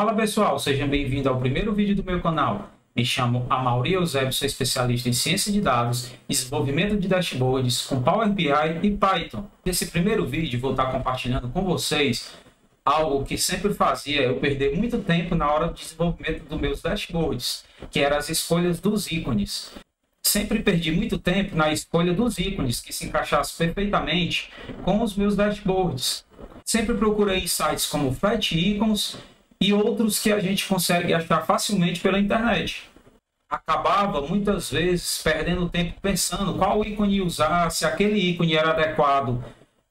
Fala pessoal, sejam bem-vindos ao primeiro vídeo do meu canal. Me chamo Amaury Eusébio, sou especialista em ciência de dados, desenvolvimento de dashboards com Power BI e Python. Nesse primeiro vídeo vou estar compartilhando com vocês algo que sempre fazia eu perder muito tempo na hora do desenvolvimento dos meus dashboards, que eram as escolhas dos ícones. Sempre perdi muito tempo na escolha dos ícones que se encaixassem perfeitamente com os meus dashboards. Sempre procurei sites como Fat Icons e outros que a gente consegue achar facilmente pela internet. Acabava muitas vezes perdendo tempo pensando qual ícone usar, se aquele ícone era adequado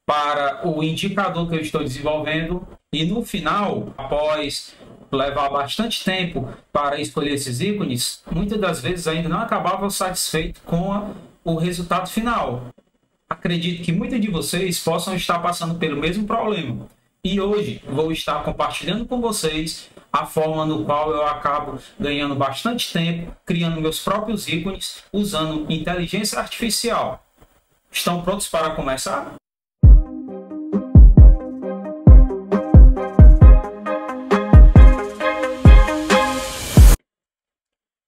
para o indicador que eu estou desenvolvendo. E no final, após levar bastante tempo para escolher esses ícones, muitas das vezes ainda não acabava satisfeito com a, o resultado final. Acredito que muitos de vocês possam estar passando pelo mesmo problema e hoje vou estar compartilhando com vocês a forma no qual eu acabo ganhando bastante tempo criando meus próprios ícones usando inteligência artificial. Estão prontos para começar?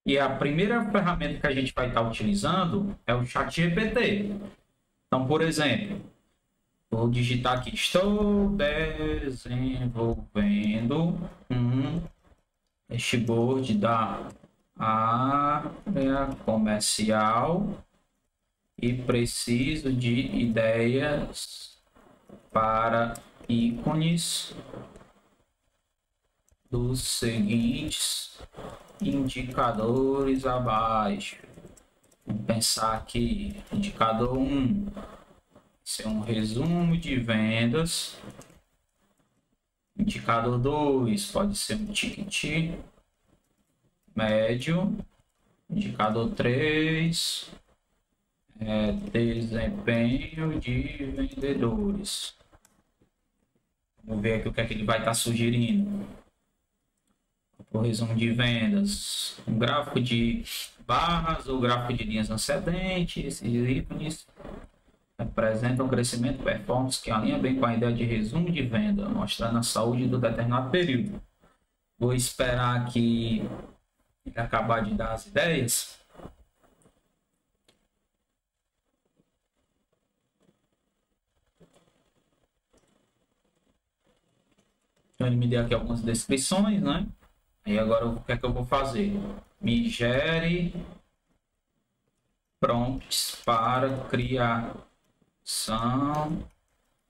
E a primeira ferramenta que a gente vai estar utilizando é o ChatGPT. Então, por exemplo, Vou digitar aqui. Estou desenvolvendo um dashboard da área comercial e preciso de ideias para ícones dos seguintes indicadores abaixo. Vamos pensar aqui, indicador 1, ser um resumo de vendas. Indicador 2 pode ser um ticket médio. Indicador 3 é desempenho de vendedores. Vamos ver aqui o que é que ele vai estar sugerindo. O resumo de vendas, um gráfico de barras ou gráfico de linhas ascendentes, ícones representa um crescimento performance que alinha bem com a ideia de resumo de venda, mostrando a saúde do determinado período. Vou esperar que ele acabar de dar as ideias. Então ele me deu aqui algumas descrições, né? Aí agora o que é que eu vou fazer? Me gere prompts para criar são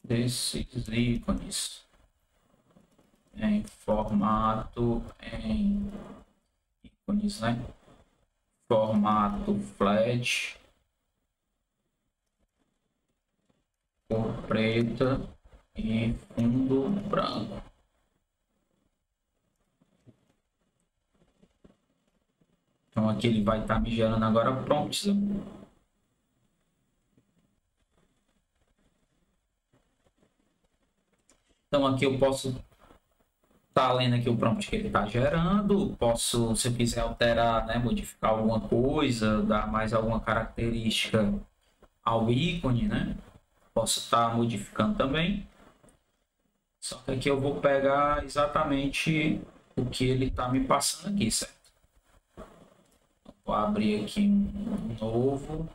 desses ícones em formato em ícones, né? Formato flat, cor preta e fundo branco. Então aqui ele vai estar tá me gerando agora prompts. Então aqui eu posso estar tá lendo aqui o prompt que ele está gerando, posso, se eu quiser alterar, né, modificar alguma coisa, dar mais alguma característica ao ícone, né? Posso estar tá modificando também. Só que aqui eu vou pegar exatamente o que ele está me passando aqui, certo? Vou abrir aqui um novo.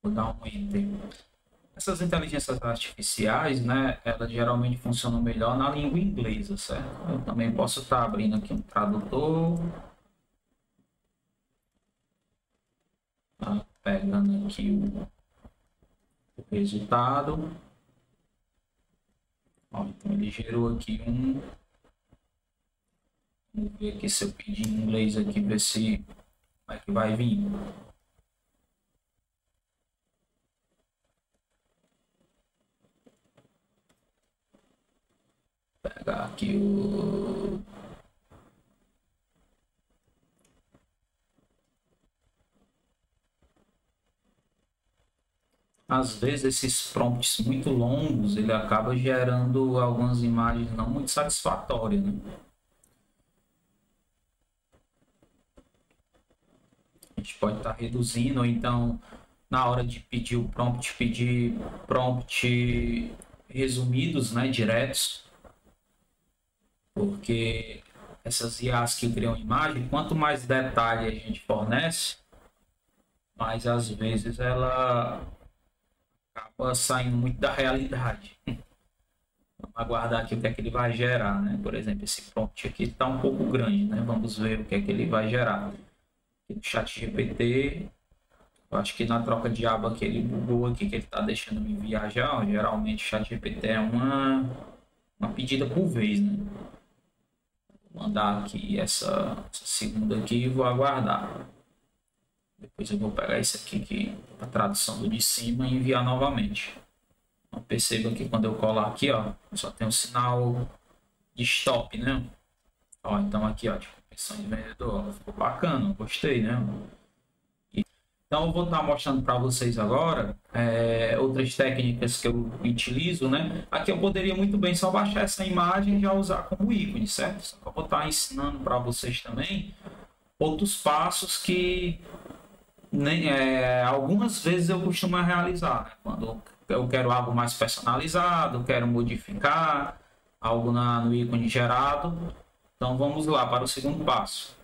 Vou dar um enter. Essas inteligências artificiais, né, elas geralmente funcionam melhor na língua inglesa, certo? Eu também posso estar abrindo aqui um tradutor. Tá pegando aqui o, o resultado. Ó, então ele gerou aqui um. Vamos ver aqui se eu pedir em inglês aqui, ver se é que vai vir. Pegar aqui o às vezes esses prompts muito longos ele acaba gerando algumas imagens não muito satisfatórias né? a gente pode estar tá reduzindo ou então na hora de pedir o prompt pedir prompt resumidos né diretos Porque essas IAs que criam imagem, quanto mais detalhe a gente fornece, mais às vezes ela acaba saindo muito da realidade. Vamos aguardar aqui o que é que ele vai gerar, né? Por exemplo, esse prompt aqui está um pouco grande, né? Vamos ver o que é que ele vai gerar. O chat GPT, eu acho que na troca de aba que ele bugou aqui, que ele está deixando me viajar, geralmente o chat GPT é uma, uma pedida por vez, né? Mandar aqui essa, essa segunda aqui e vou aguardar. Depois eu vou pegar esse aqui, que a tradução do de cima e enviar novamente. Então, perceba que quando eu colar aqui, ó, só tem um sinal de stop, né? Ó, então aqui, ó, de conversão de vendedor, ficou bacana, gostei, né? Então eu vou estar mostrando para vocês agora é, outras técnicas que eu utilizo, né? Aqui eu poderia muito bem só baixar essa imagem e já usar como ícone, certo? Só que eu vou estar ensinando para vocês também outros passos que nem, é, algumas vezes eu costumo realizar. Né? Quando eu quero algo mais personalizado, quero modificar algo na, no ícone gerado. Então vamos lá para o segundo passo.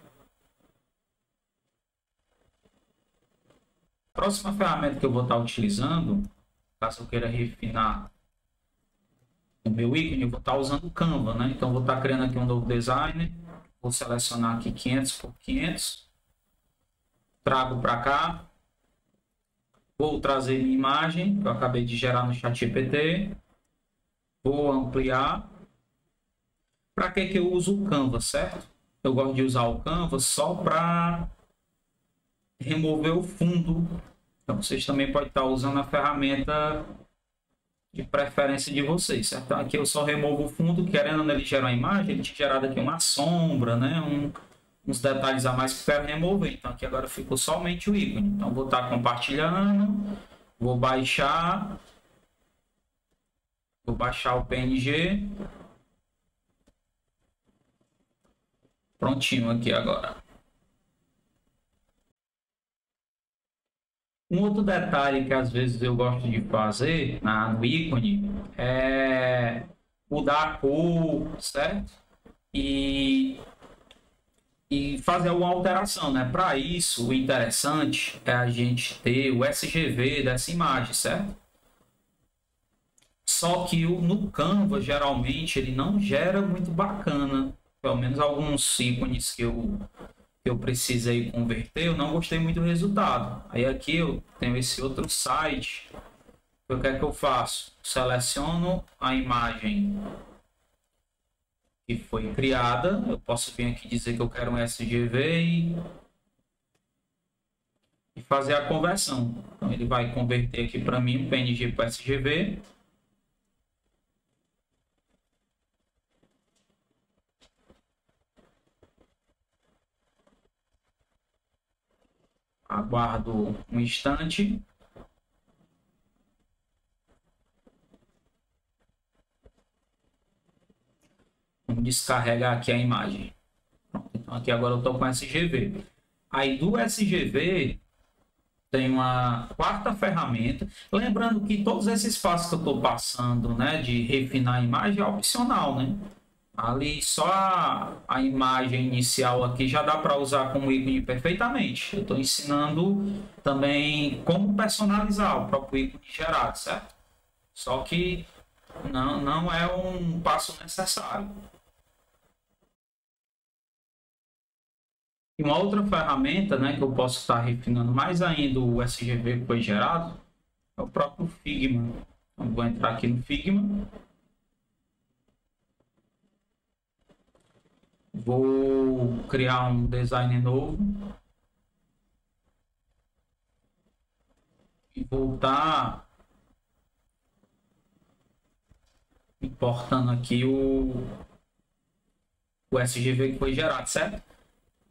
Próxima ferramenta que eu vou estar utilizando, caso eu queira refinar o meu ícone, eu vou estar usando o Canva, né? Então vou estar criando aqui um novo design, vou selecionar aqui 500 por 500, trago para cá, Vou trazer minha imagem que eu acabei de gerar no chat GPT. Vou ampliar. Para que, que eu uso o Canva, certo? Eu gosto de usar o Canva só para remover o fundo. Então vocês também podem estar usando a ferramenta de preferência de vocês, certo? Então, aqui eu só removo o fundo, querendo ele gerar uma imagem, ele te gerar aqui uma sombra, né? Um, uns detalhes a mais que eu quero remover. Então aqui agora ficou somente o ícone. Então vou estar compartilhando, vou baixar, vou baixar o PNG. Prontinho aqui agora. Um outro detalhe que às vezes eu gosto de fazer na, no ícone é mudar a cor, certo? E e fazer alguma alteração, né? Para isso, o interessante é a gente ter o SGV dessa imagem, certo? Só que o, no Canva, geralmente, ele não gera muito bacana. Pelo menos alguns ícones que eu, eu precisei converter, eu não gostei muito do resultado. Aí aqui eu tenho esse outro site. O que é que eu faço? Seleciono a imagem que foi criada. Eu posso vir aqui dizer que eu quero um SGV e, fazer a conversão. Então ele vai converter aqui para mim o PNG para SGV. Aguardo um instante. Vamos descarregar aqui a imagem. Pronto, então aqui agora eu estou com SGV. Aí do SGV tem uma quarta ferramenta. Lembrando que todos esses passos que eu estou passando, né, de refinar a imagem é opcional, né? Ali só a, a imagem inicial aqui já dá para usar como ícone perfeitamente. Eu estou ensinando também como personalizar o próprio ícone gerado, certo? Só que não, não é um passo necessário. E uma outra ferramenta né, que eu posso estar refinando mais ainda o SGV que foi gerado é o próprio Figma. Então, vou entrar aqui no Figma. Vou criar um design novo. E voltar importando aqui o, o SGV que foi gerado, certo?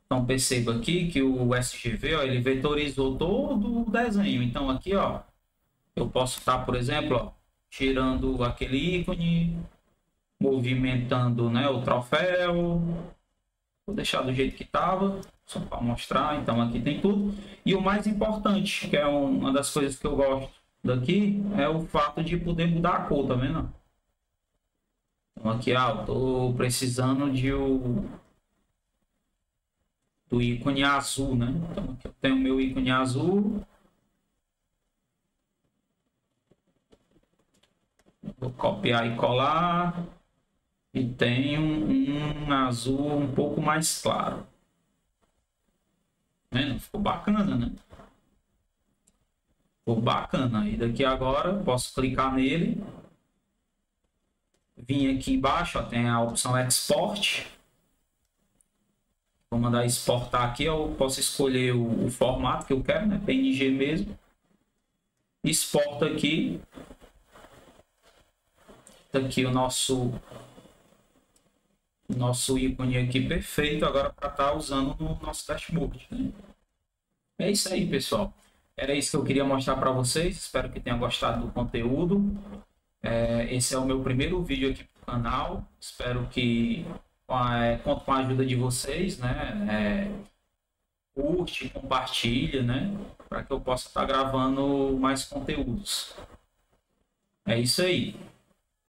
Então perceba aqui que o SGV ó, ele vetorizou todo o desenho. Então aqui ó, eu posso estar, por exemplo, ó, tirando aquele ícone, movimentando né, o troféu. Vou deixar do jeito que estava, só para mostrar. Então aqui tem tudo. E o mais importante, que é uma das coisas que eu gosto daqui, é o fato de poder mudar a cor, tá vendo? Então aqui, ah, eu tô precisando de o do ícone azul, né? Então aqui eu tenho o meu ícone azul. Vou copiar e colar. E tem um, um azul um pouco mais claro. Né? Ficou bacana, né? Ficou bacana. E daqui agora posso clicar nele. Vim aqui embaixo, ó, tem a opção Export. Vou mandar exportar aqui, eu posso escolher o, o formato que eu quero, né? PNG mesmo. Exporta aqui. Tá aqui o nosso nosso ícone aqui perfeito agora para estar tá usando no nosso dashboard. Né? É isso aí, pessoal. Era isso que eu queria mostrar para vocês. Espero que tenham gostado do conteúdo. É, esse é o meu primeiro vídeo aqui para o canal. Espero que é, conto com a ajuda de vocês, né? É, curte, compartilha, né? Para que eu possa estar tá gravando mais conteúdos. É isso aí.